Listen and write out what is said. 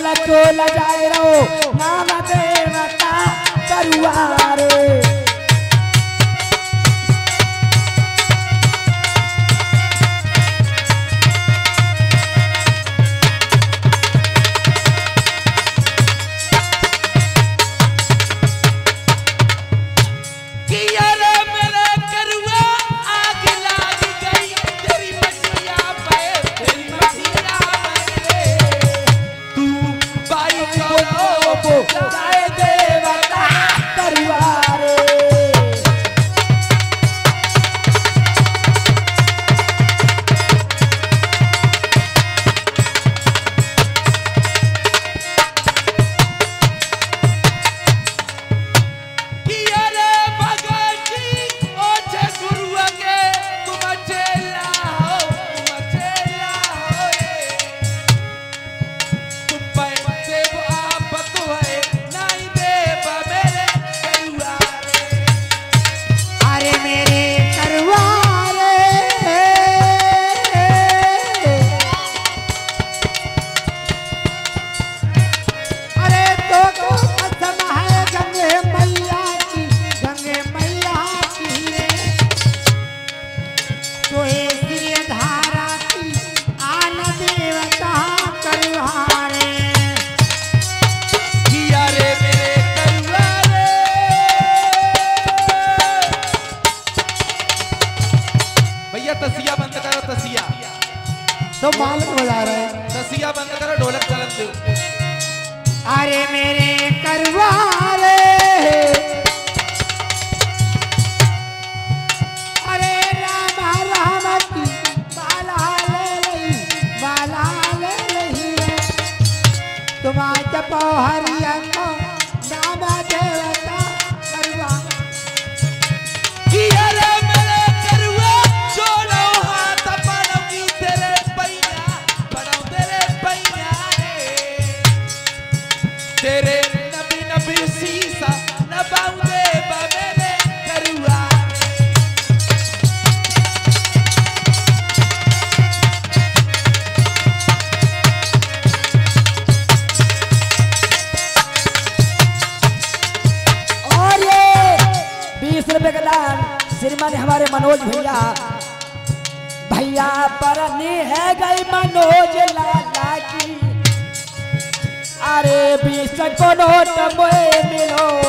चोला चोला जाए रहो। मामा देवता करुआ रे। Lobo. बंद करो तसिया। तो मालक बजा रहे हैं। तसिया बंद करो ढोलक चलन दो। अरे मेरे करवारे। अरे राम राम की बाला ले लई बाला ले लई तुम्हारे जपो हरिया श्रीमान हमारे मनोज भैया। भैया परनी है गई मनोज लाला की अरे बीस को मोए